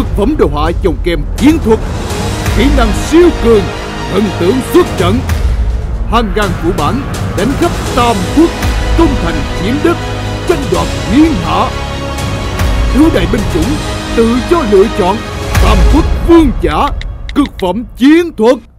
cực phẩm đồ họa chồng kèm chiến thuật, kỹ năng siêu cường, thần tượng xuất trận. Hàng ngàn phụ bản đánh khắp tam quốc, công thành chiếm đất, tranh đoạt thiên hạ. Thứ đại binh chủng, tự do lựa chọn tam quốc vương giả, cực phẩm chiến thuật.